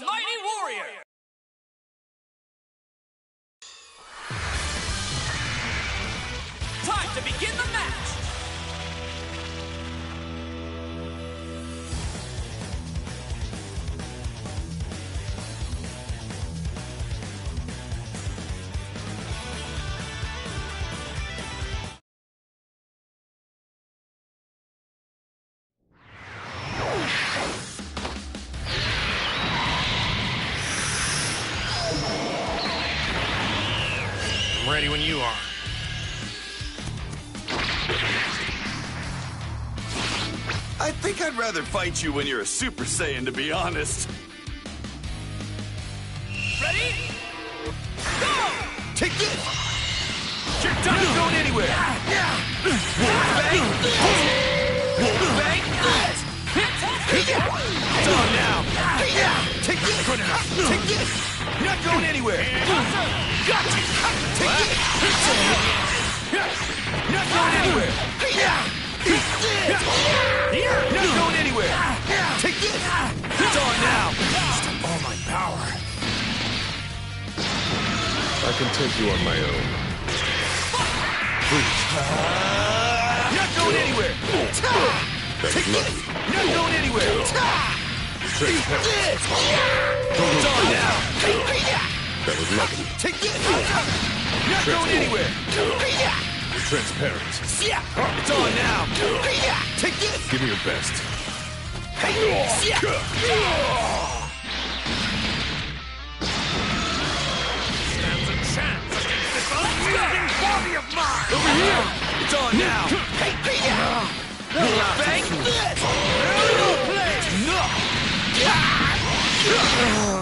Mighty when you are. I think I'd rather fight you when you're a Super Saiyan, to be honest. Ready? Go! Take this! You're done Not going anywhere! Bang! Bang! It's on now! Take this! Take this! You're not going anywhere! Got you! Take this! You're not going anywhere! This! Not going anywhere! Take this! It's on now! All my power. I can take you on my own. You're not going anywhere! That's Take lucky. this! You're not going anywhere! Transparent. It's on now! That was lucky. Take this! You're not going anywhere! You're Transparent. Oh, it's on now! Take this! Give me your best. Stands a chance against this body of mine. Over here! It's on now! Bang! Don't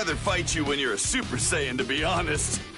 rather fight you when you're a Super Saiyan, to be honest.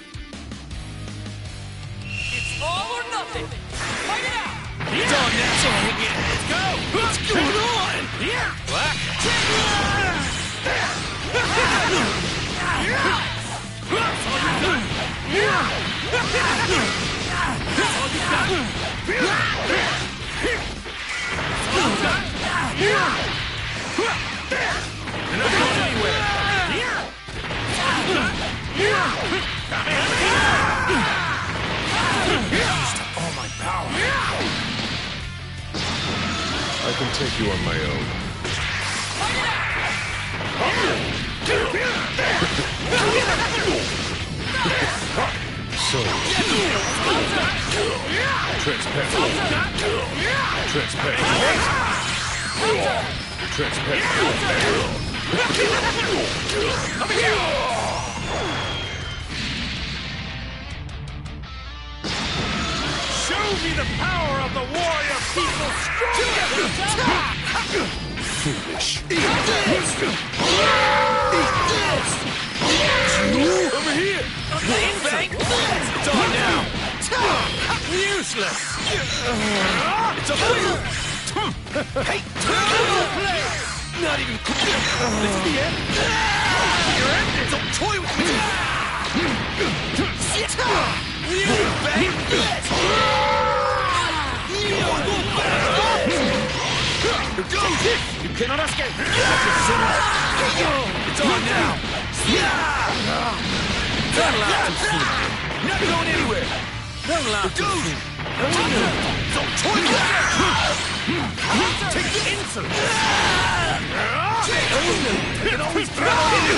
It can always count on you!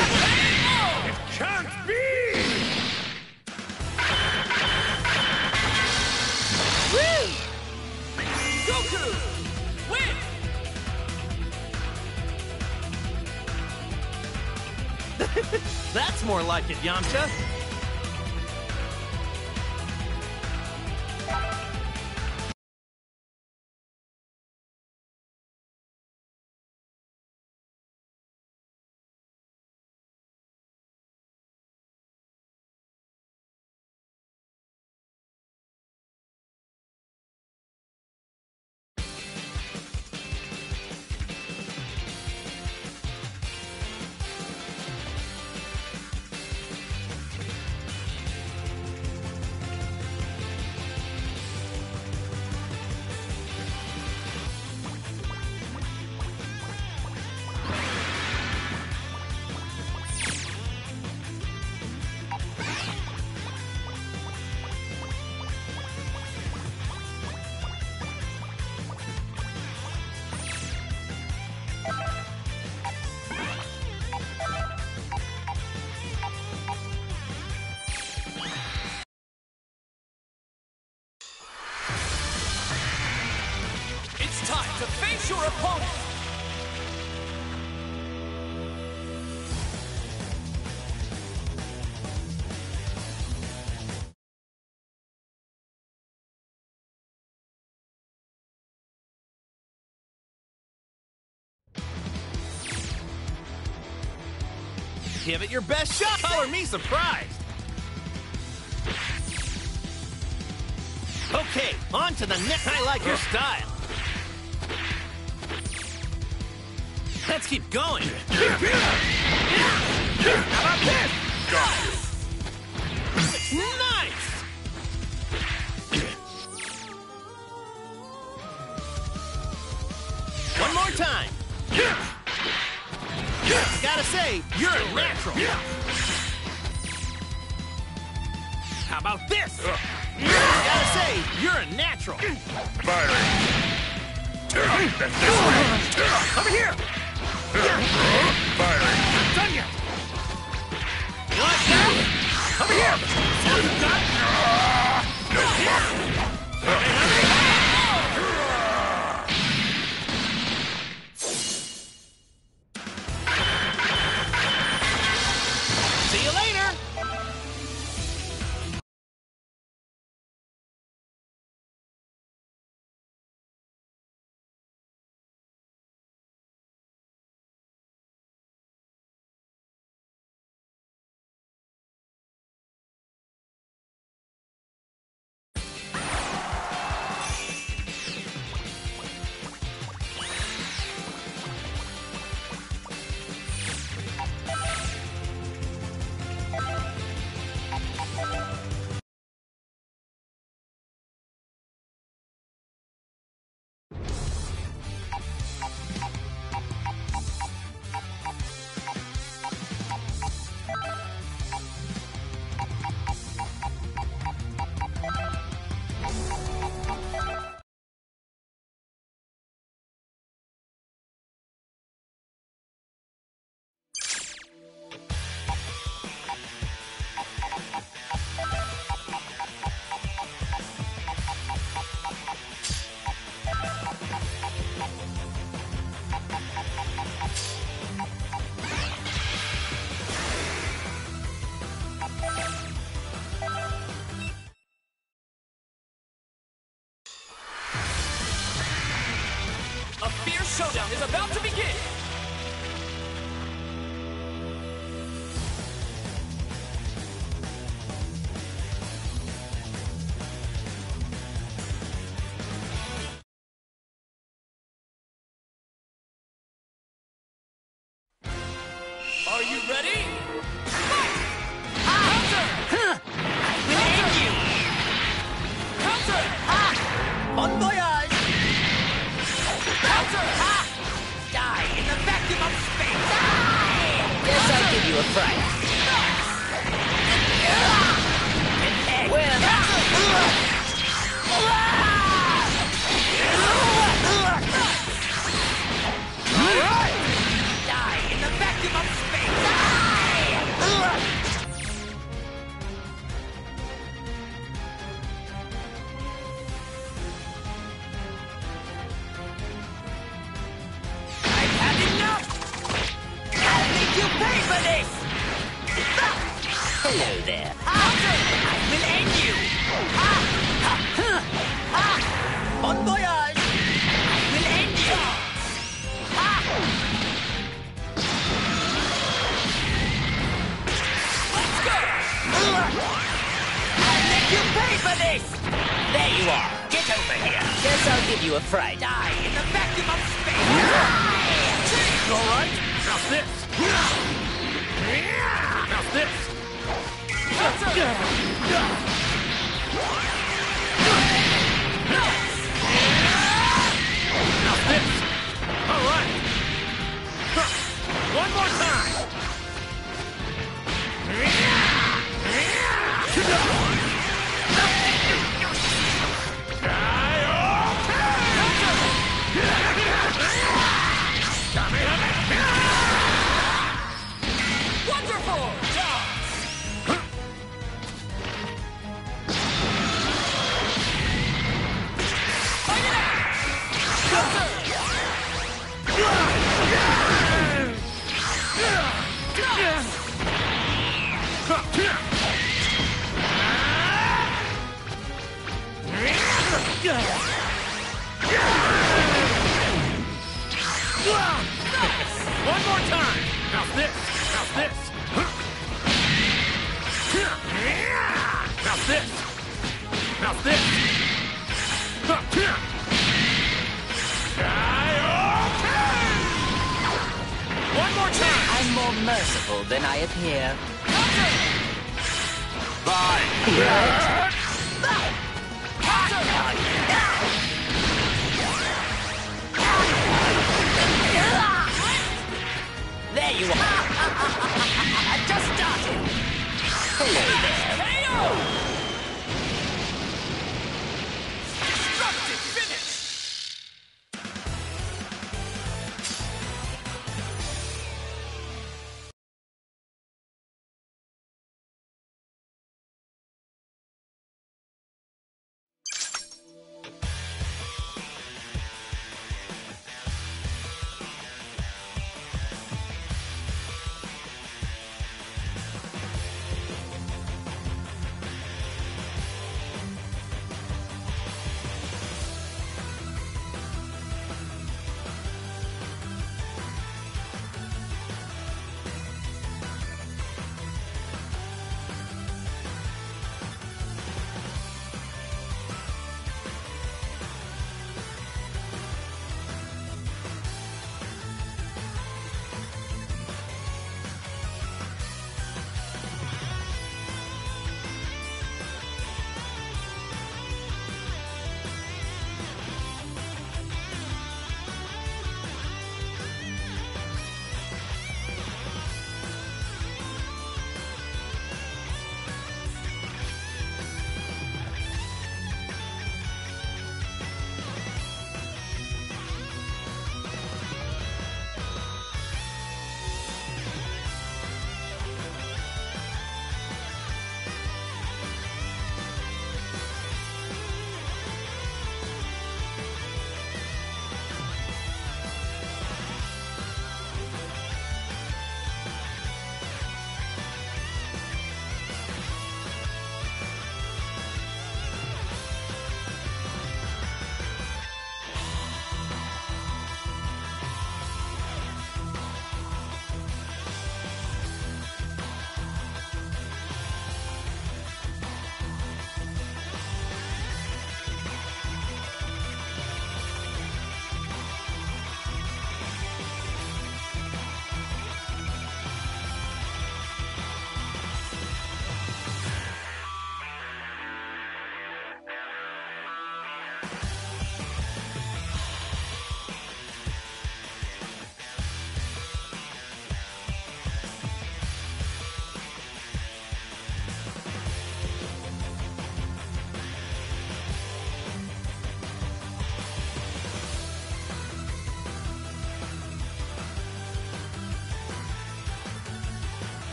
Can't be! Goku! Win! That's more like it, Yamcha. Give it your best shot. Color me surprised. Okay, on to the next. I like your style. Let's keep going. How about this? Nice! One more time. Gotta say, you're a natural. Yeah. How about this? Uh. Gotta say, you're a natural. Firing! That's this way! Over here! Uh. Firing! Done ya! You like that? About to hello there. I will end you! Ha! Ha! Ha! Bon voyage! I will end you! Ha! Let's go! I'll make you pay for this! There you are. Get over here. Guess I'll give you a fright. Die in the vacuum of space! All right. Now this. Now this. One more time. More merciful than I appear. There you are. Just started. Hello there. Destructive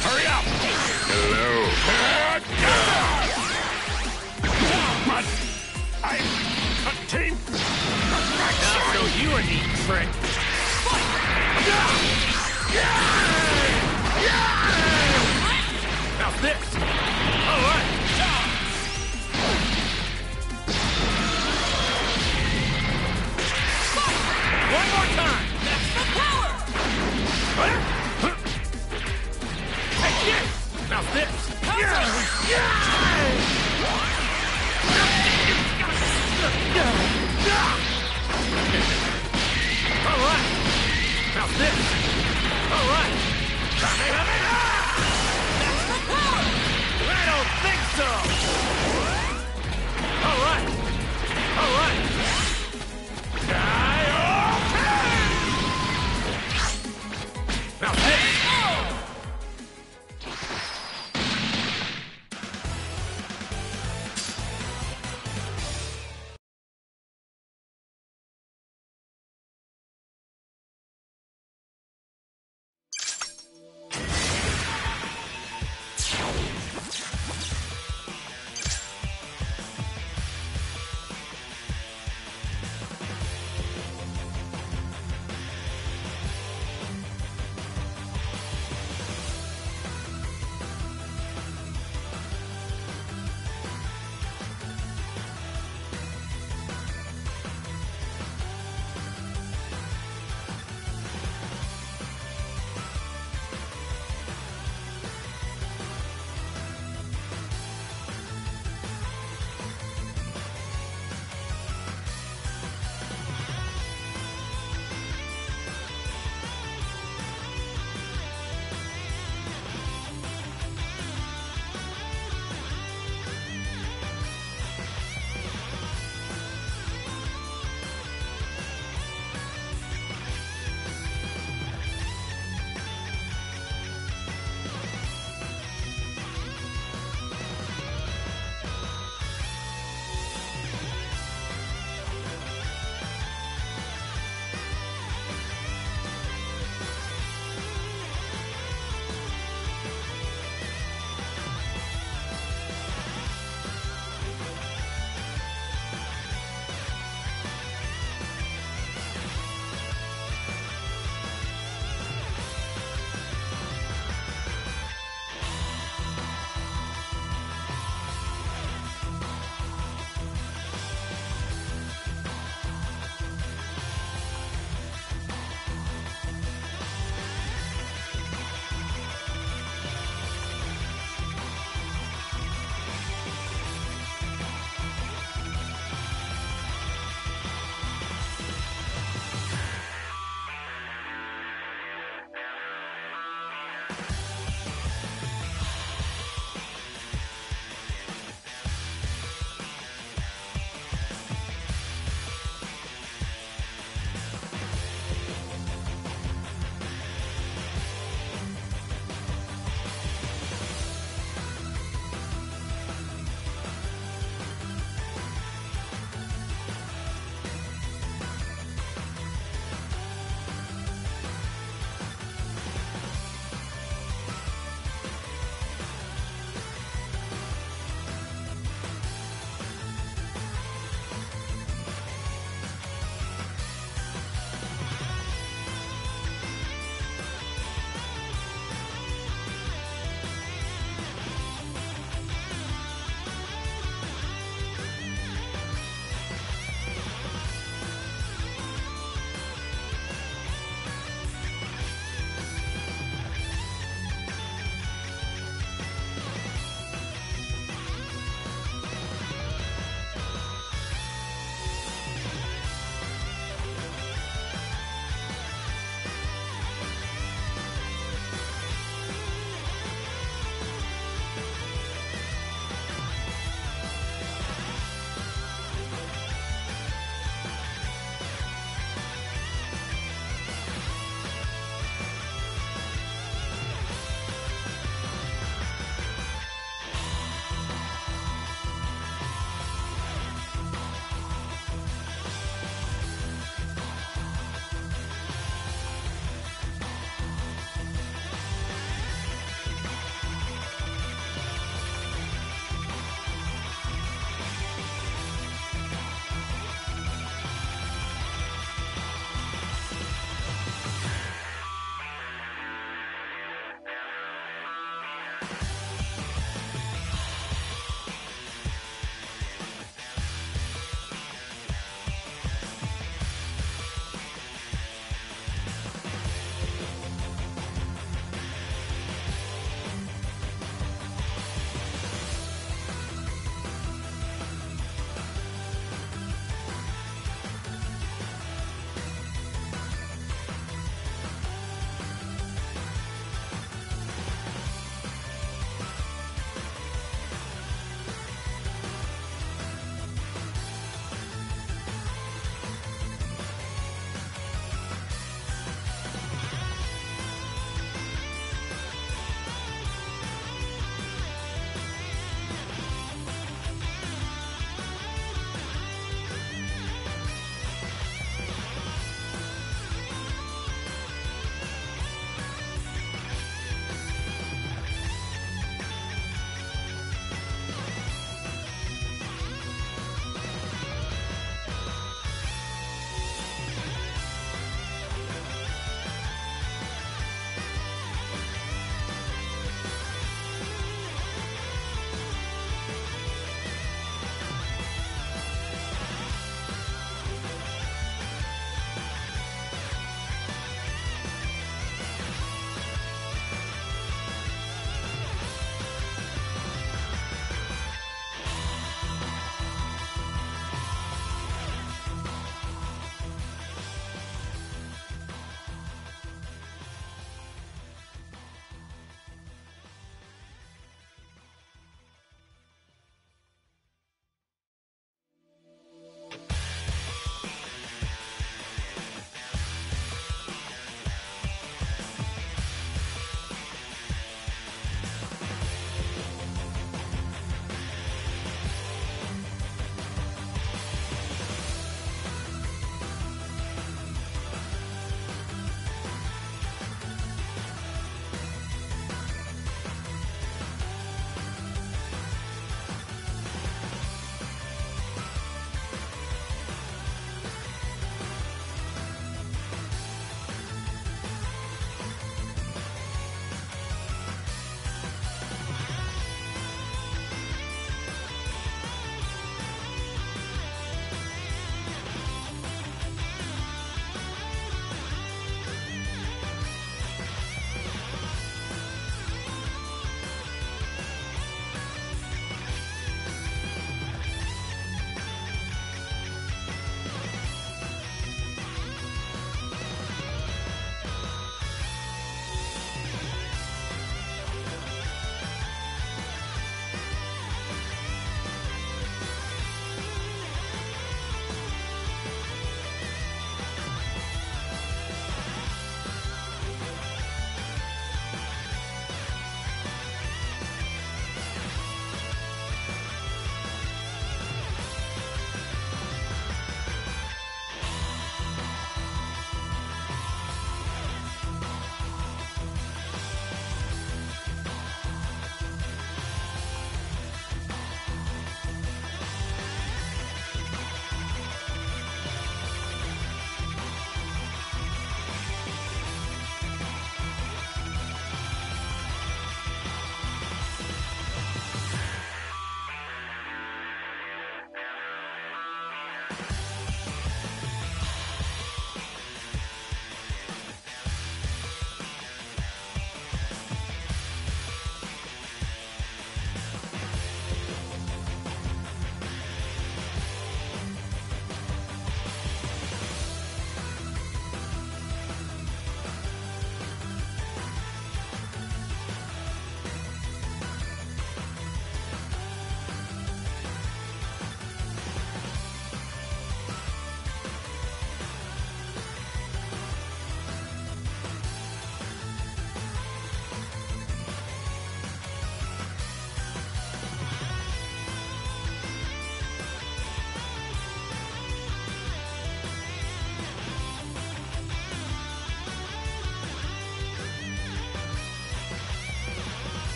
Hurry up! Hello. But I'm contained. Ah, so you are the trick. Now this. All right. One more time! That's the power! Huh? Now this! Alright! Now this! Alright!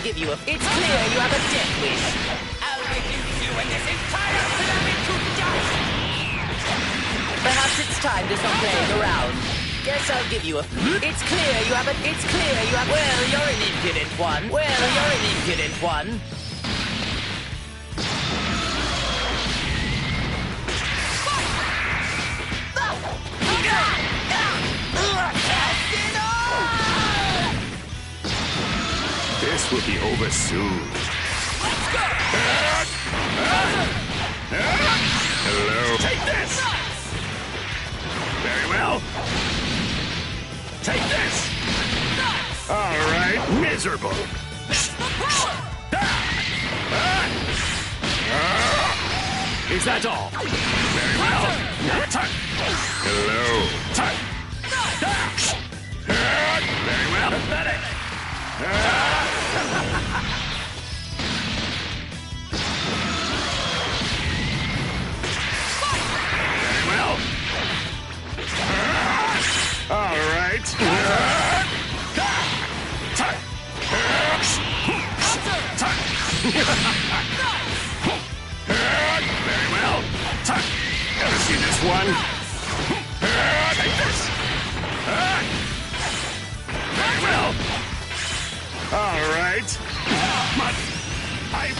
I'll give you a... It's clear you have a death wish. I'll reduce you and this entire planet to dust! Perhaps it's time to stop playing around. Guess I'll give you a... It's clear you have a... It's clear you have... Well, you're an impudent one. Well, you're an impudent one. Will be over soon. Hello. Take this! Very well. Take this! All right. Miserable! Is that all? Very well. Time. Hello. Time. Very well. Pathetic. One? Take this. Very well. All right. But I've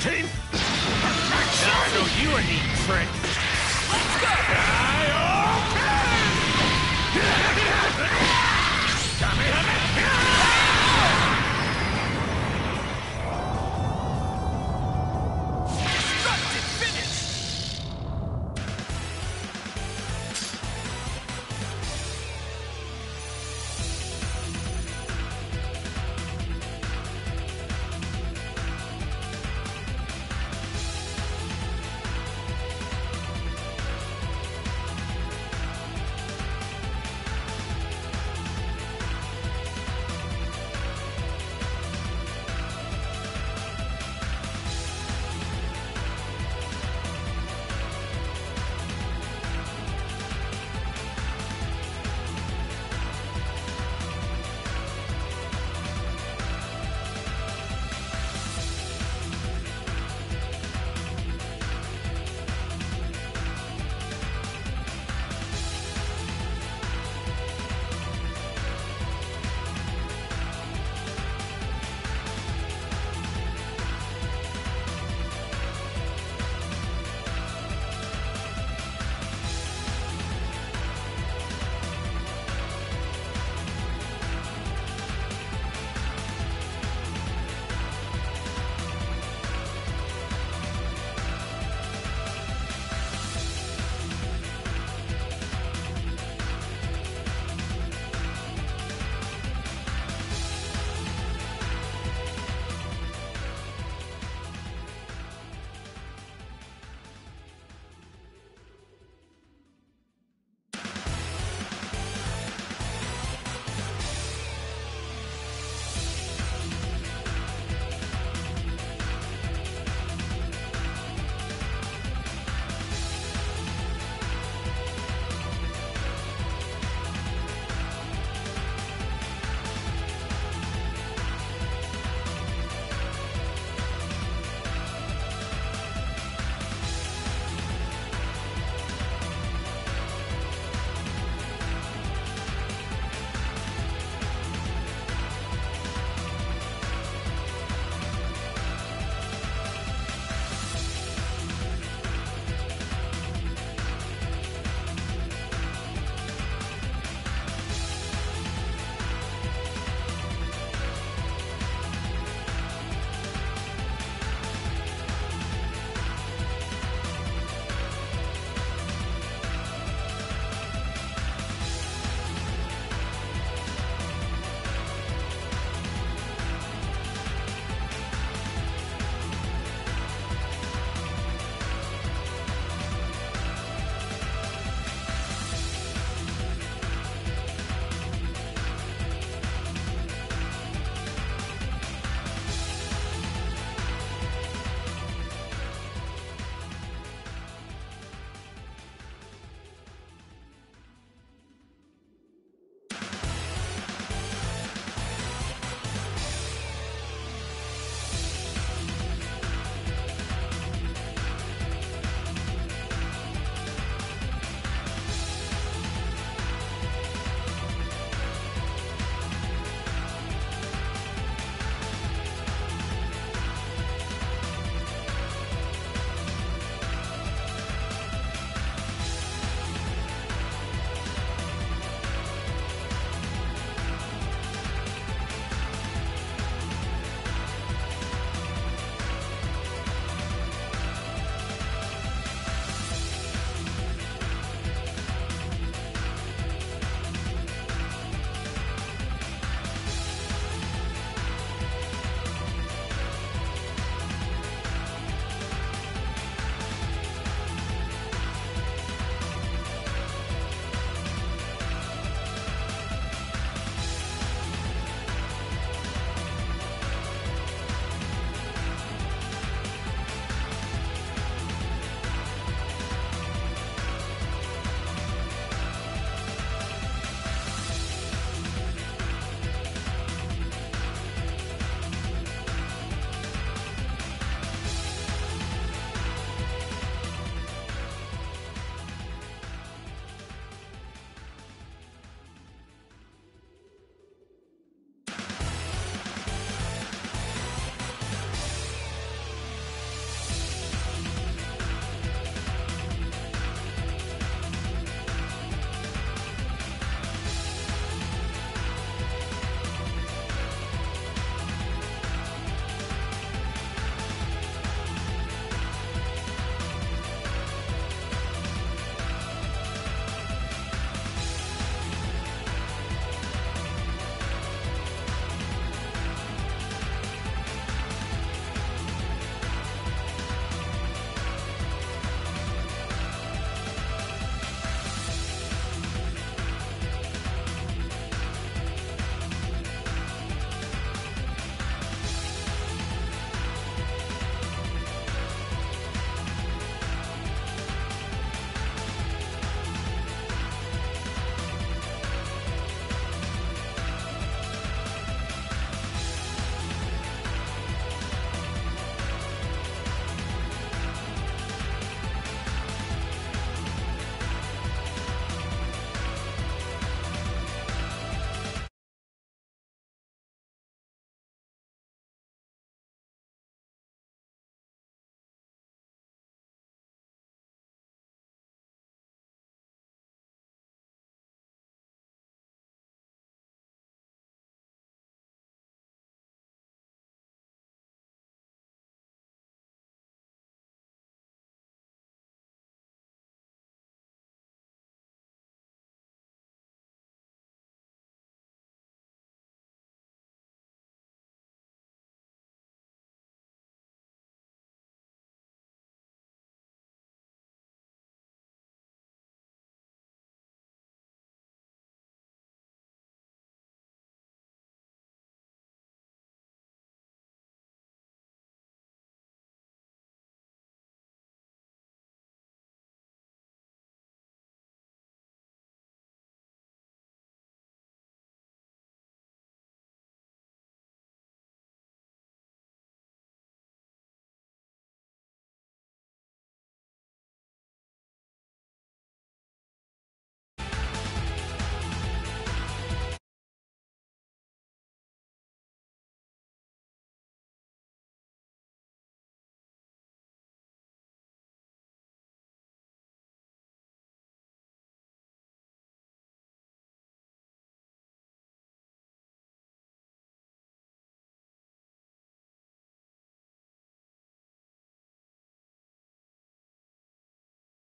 attained perfection. Know you are neat trick. I